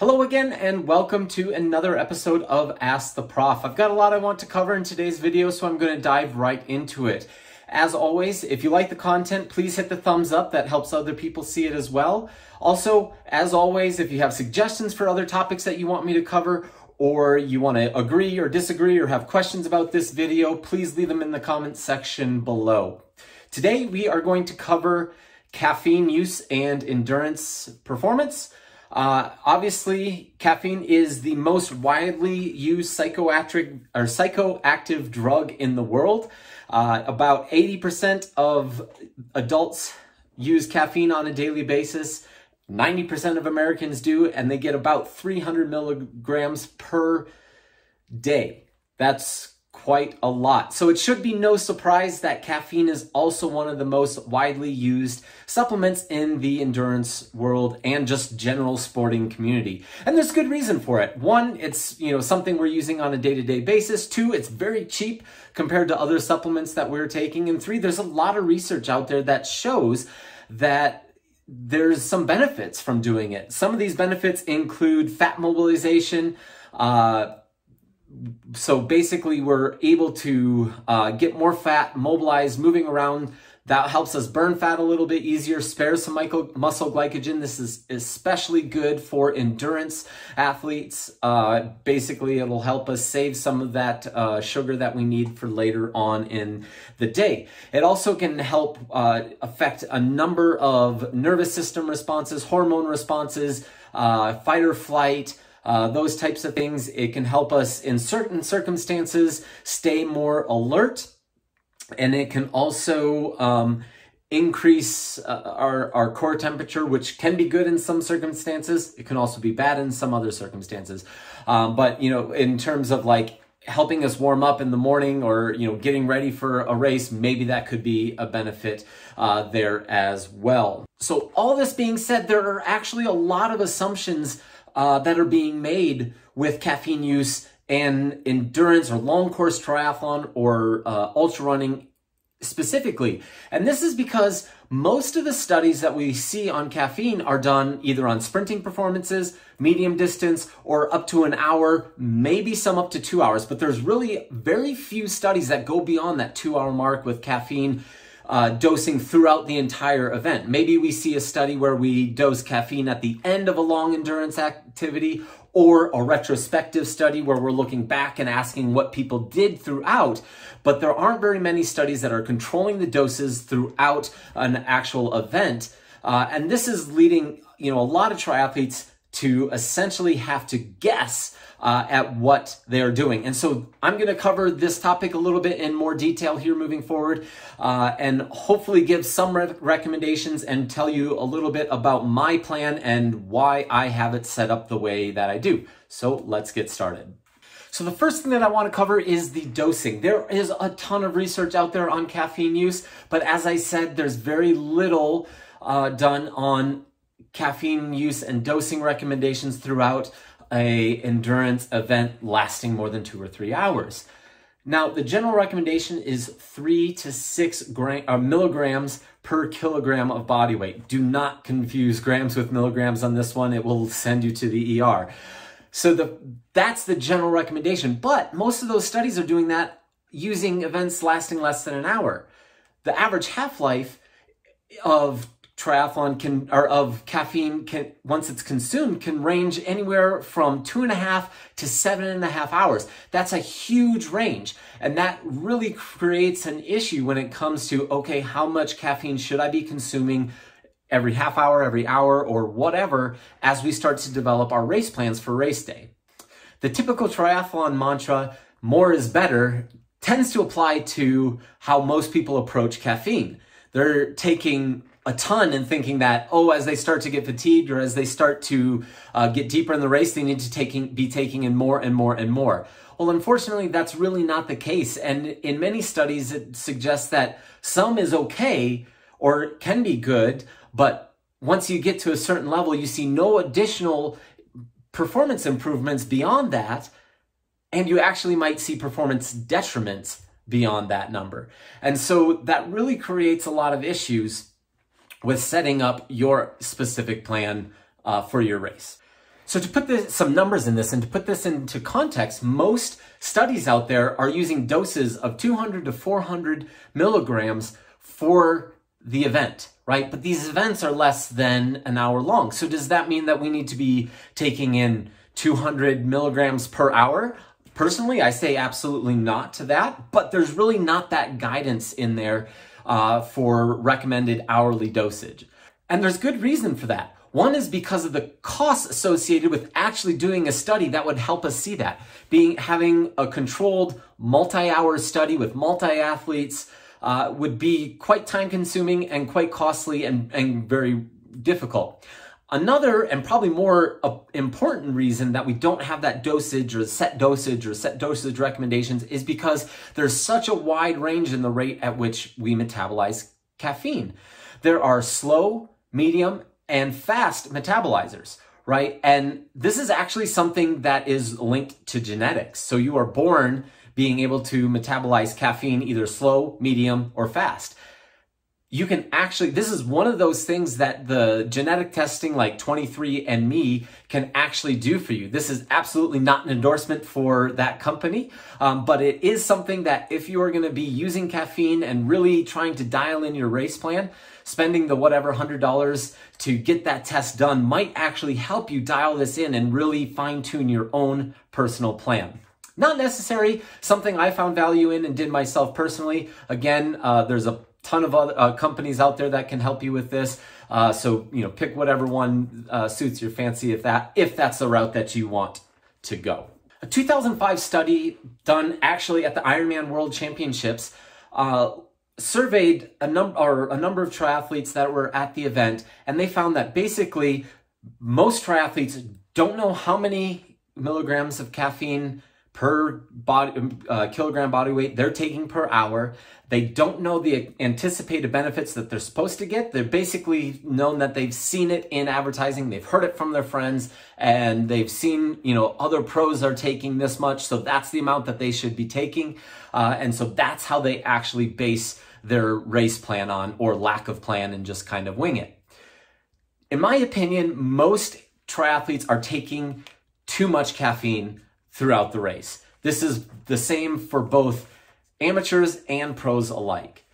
Hello again and welcome to another episode of Ask the Prof. I've got a lot I want to cover in today's video, so I'm going to dive right into it. As always, if you like the content, please hit the thumbs up. That helps other people see it as well. Also, as always, if you have suggestions for other topics that you want me to cover, or you want to agree or disagree or have questions about this video, please leave them in the comments section below. Today, we are going to cover caffeine use and endurance performance. Uh, obviously, caffeine is the most widely used psychoactive or psychoactive drug in the world. Uh, about 80% of adults use caffeine on a daily basis. 90% of Americans do, and they get about 300 milligrams per day. That's quite a lot. So it should be no surprise that caffeine is also one of the most widely used supplements in the endurance world and just general sporting community. And there's good reason for it. One, it's, you know, something we're using on a day-to-day basis. Two, it's very cheap compared to other supplements that we're taking. And three, there's a lot of research out there that shows that there's some benefits from doing it. Some of these benefits include fat mobilization, uh, so basically we're able to uh, get more fat mobilized moving around. That helps us burn fat a little bit easier spares some muscle glycogen. This is especially good for endurance athletes. Uh, basically it'll help us save some of that uh, sugar that we need for later on in the day. It also can help uh, affect a number of nervous system responses hormone responses uh, fight or flight uh, those types of things. It can help us in certain circumstances stay more alert. And it can also um, increase uh, our, our core temperature, which can be good in some circumstances. It can also be bad in some other circumstances. Um, but, you know, in terms of like helping us warm up in the morning or, you know, getting ready for a race, maybe that could be a benefit uh, there as well. So all this being said, there are actually a lot of assumptions uh, that are being made with caffeine use and endurance or long course triathlon or uh, ultra running specifically. And this is because most of the studies that we see on caffeine are done either on sprinting performances, medium distance, or up to an hour, maybe some up to two hours. But there's really very few studies that go beyond that two hour mark with caffeine uh, dosing throughout the entire event. Maybe we see a study where we dose caffeine at the end of a long endurance activity or a retrospective study where we're looking back and asking what people did throughout. But there aren't very many studies that are controlling the doses throughout an actual event. Uh, and this is leading, you know, a lot of triathletes to essentially have to guess uh, at what they're doing. And so I'm going to cover this topic a little bit in more detail here moving forward uh, and hopefully give some re- recommendations and tell you a little bit about my plan and why I have it set up the way that I do. So let's get started. So the first thing that I want to cover is the dosing. There is a ton of research out there on caffeine use, but as I said, there's very little uh, done on caffeine use and dosing recommendations throughout a endurance event lasting more than two or three hours. Now, the general recommendation is three to six gram, uh, milligrams per kilogram of body weight. Do not confuse grams with milligrams on this one. It will send you to the ER. So the, that's the general recommendation. But most of those studies are doing that using events lasting less than an hour. The average half-life of triathlon can or of caffeine can once it's consumed can range anywhere from two and a half to seven and a half hours. That's a huge range. And that really creates an issue when it comes to okay how much caffeine should i be consuming every half hour every hour or whatever as we start to develop our race plans for race day. The typical triathlon mantra more is better tends to apply to how most people approach caffeine. They're taking a ton and thinking that oh as they start to get fatigued or as they start to uh, get deeper in the race they need to taking be taking in more and more and more. Well unfortunately that's really not the case. And in many studies it suggests that some is okay or can be good but once you get to a certain level you see no additional performance improvements beyond that and you actually might see performance detriments beyond that number. And so that really creates a lot of issues with setting up your specific plan uh, for your race. So to put this, some numbers in this and to put this into context, most studies out there are using doses of 200 to 400 milligrams for the event, right? But these events are less than an hour long. So does that mean that we need to be taking in 200 milligrams per hour? Personally, I say absolutely not to that, but there's really not that guidance in there uh, for recommended hourly dosage. And there's good reason for that. One is because of the costs associated with actually doing a study that would help us see that. Being having a controlled multi-hour study with multi-athletes uh, would be quite time consuming and quite costly and, and very difficult. Another and probably more uh, important reason that we don't have that dosage or set dosage or set dosage recommendations is because there's such a wide range in the rate at which we metabolize caffeine. There are slow, medium, and fast metabolizers, right? And this is actually something that is linked to genetics. So you are born being able to metabolize caffeine either slow, medium, or fast you can actually, this is one of those things that the genetic testing like 23andMe can actually do for you. This is absolutely not an endorsement for that company, um, but it is something that if you are going to be using caffeine and really trying to dial in your race plan, spending the whatever $100 to get that test done might actually help you dial this in and really fine tune your own personal plan. Not necessary, something I found value in and did myself personally. Again, uh, there's a ton of other uh, companies out there that can help you with this. Uh, so you know, pick whatever one uh, suits your fancy if that if that's the route that you want to go. A 2005 study done actually at the Ironman World Championships uh, surveyed a number or a number of triathletes that were at the event, and they found that basically most triathletes don't know how many milligrams of caffeine per body uh, kilogram body weight they're taking per hour. They don't know the anticipated benefits that they're supposed to get. They're basically known that they've seen it in advertising. They've heard it from their friends and they've seen, you know, other pros are taking this much. So that's the amount that they should be taking. Uh, and so that's how they actually base their race plan on or lack of plan and just kind of wing it. In my opinion, most triathletes are taking too much caffeine throughout the race. This is the same for both amateurs and pros alike.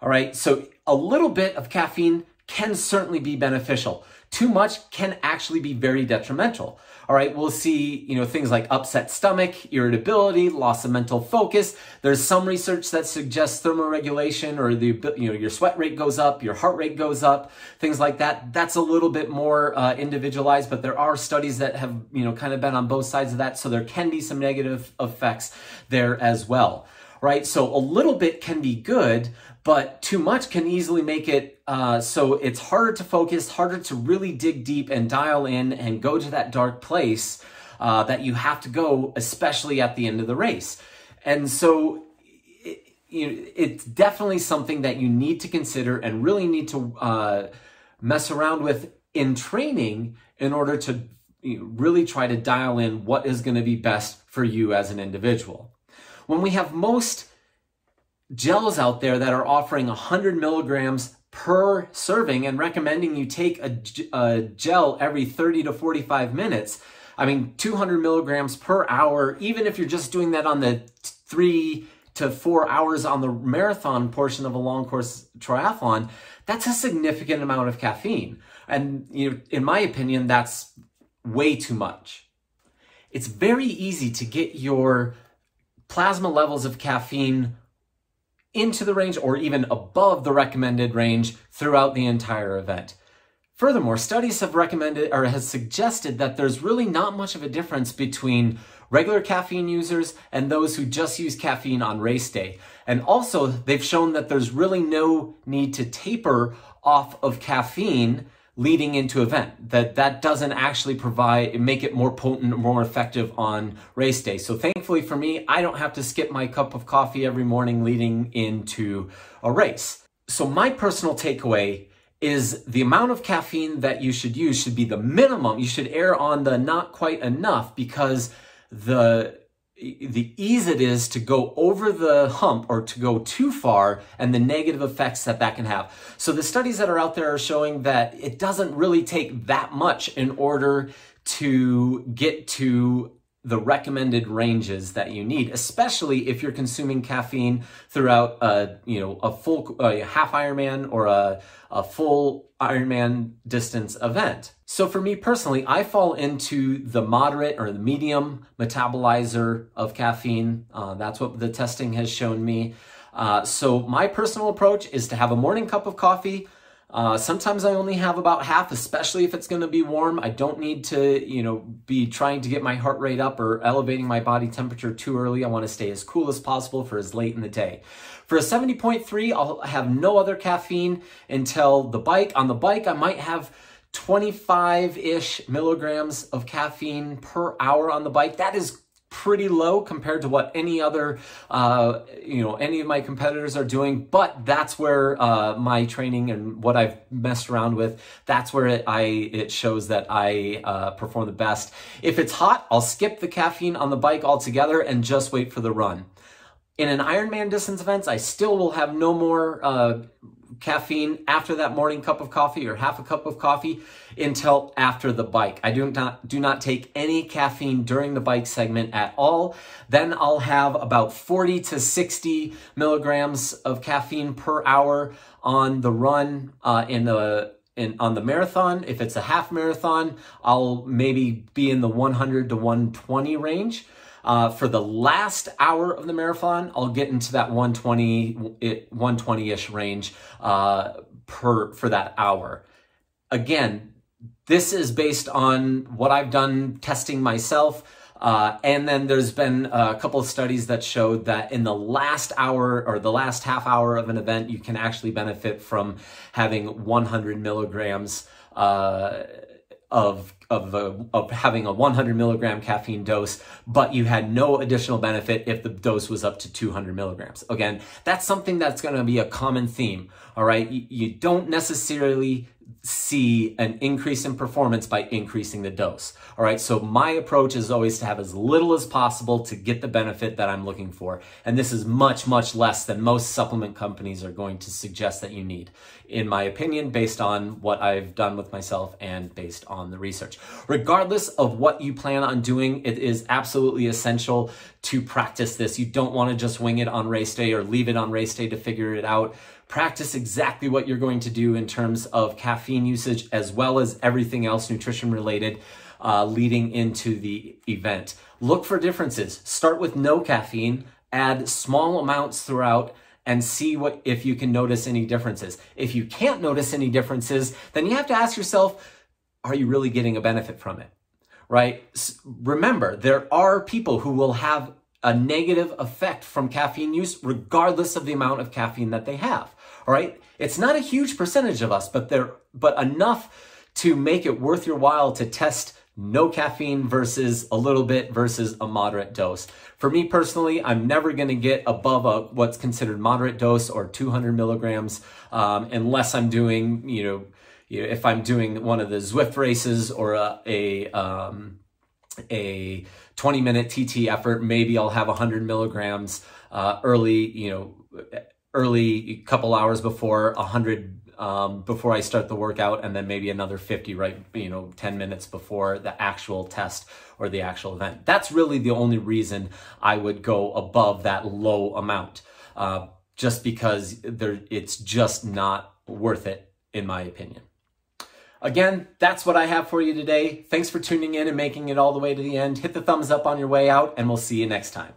All right, so a little bit of caffeine can certainly be beneficial. Too much can actually be very detrimental. All right, we'll see, you know, things like upset stomach, irritability, loss of mental focus. There's some research that suggests thermoregulation or the, you know, your sweat rate goes up, your heart rate goes up, things like that. That's a little bit more uh, individualized, but there are studies that have, you know, kind of been on both sides of that. So there can be some negative effects there as well right? So a little bit can be good, but too much can easily make it uh, so it's harder to focus, harder to really dig deep and dial in and go to that dark place uh, that you have to go, especially at the end of the race. And so it, know, it's definitely something that you need to consider and really need to uh, mess around with in training in order to you know, really try to dial in what is going to be best for you as an individual when we have most gels out there that are offering 100 milligrams per serving and recommending you take a, a, gel every 30 to 45 minutes. I mean, 200 milligrams per hour, even if you're just doing that on the three to four hours on the marathon portion of a long course triathlon, that's a significant amount of caffeine. And you know, in my opinion, that's way too much. It's very easy to get your plasma levels of caffeine into the range or even above the recommended range throughout the entire event. Furthermore, studies have recommended or has suggested that there's really not much of a difference between regular caffeine users and those who just use caffeine on race day. And also, they've shown that there's really no need to taper off of caffeine leading into event that that doesn't actually provide make it more potent more effective on race day. So thankfully for me i don't have to skip my cup of coffee every morning leading into a race. So my personal takeaway is the amount of caffeine that you should use should be the minimum. You should err on the not quite enough because the the ease it is to go over the hump or to go too far and the negative effects that that can have. So the studies that are out there are showing that it doesn't really take that much in order to get to the recommended ranges that you need, especially if you're consuming caffeine throughout a, you know, a full a half Ironman or a, a full Ironman distance event. So for me personally, I fall into the moderate or the medium metabolizer of caffeine. Uh, that's what the testing has shown me. Uh, so my personal approach is to have a morning cup of coffee, uh, sometimes I only have about half, especially if it's going to be warm. I don't need to, you know, be trying to get my heart rate up or elevating my body temperature too early. I want to stay as cool as possible for as late in the day. For a 70.3, I'll have no other caffeine until the bike. On the bike, I might have 25-ish milligrams of caffeine per hour on the bike. That is pretty low compared to what any other, uh, you know, any of my competitors are doing. But that's where uh, my training and what I've messed around with, that's where it, I it shows that I uh, perform the best. If it's hot, I'll skip the caffeine on the bike altogether and just wait for the run. In an Ironman distance events, I still will have no more uh, caffeine after that morning cup of coffee or half a cup of coffee until after the bike. I do not do not take any caffeine during the bike segment at all. Then I'll have about 40 to 60 milligrams of caffeine per hour on the run uh, in the in, on the marathon. If it's a half marathon, I'll maybe be in the 100 to 120 range. Uh, for the last hour of the marathon, I'll get into that 120, 120-ish range uh, per for that hour. Again, this is based on what I've done testing myself. Uh, and then there's been a couple of studies that showed that in the last hour or the last half hour of an event, you can actually benefit from having 100 milligrams uh, of of, a, of having a 100 milligram caffeine dose, but you had no additional benefit if the dose was up to 200 milligrams. Again, that's something that's going to be a common theme. All right, you, you don't necessarily see an increase in performance by increasing the dose. All right, so my approach is always to have as little as possible to get the benefit that I'm looking for. And this is much, much less than most supplement companies are going to suggest that you need, in my opinion, based on what I've done with myself and based on the research. Regardless of what you plan on doing, it is absolutely essential to practice this. You don't want to just wing it on race day or leave it on race day to figure it out practice exactly what you're going to do in terms of caffeine usage as well as everything else nutrition related uh, leading into the event. Look for differences. Start with no caffeine, add small amounts throughout, and see what if you can notice any differences. If you can't notice any differences, then you have to ask yourself, are you really getting a benefit from it? Right? Remember, there are people who will have a negative effect from caffeine use regardless of the amount of caffeine that they have. All right. It's not a huge percentage of us, but there, but enough to make it worth your while to test no caffeine versus a little bit versus a moderate dose. For me personally, I'm never going to get above a what's considered moderate dose or 200 milligrams um, unless I'm doing, you know, if I'm doing one of the Zwift races or a, a um, a 20 minute TT effort, maybe I'll have 100 milligrams uh, early, you know, early couple hours before 100 um, before I start the workout and then maybe another 50 right you know 10 minutes before the actual test or the actual event. That's really the only reason I would go above that low amount uh, just because there it's just not worth it in my opinion Again, that's what I have for you today. Thanks for tuning in and making it all the way to the end. Hit the thumbs up on your way out, and we'll see you next time.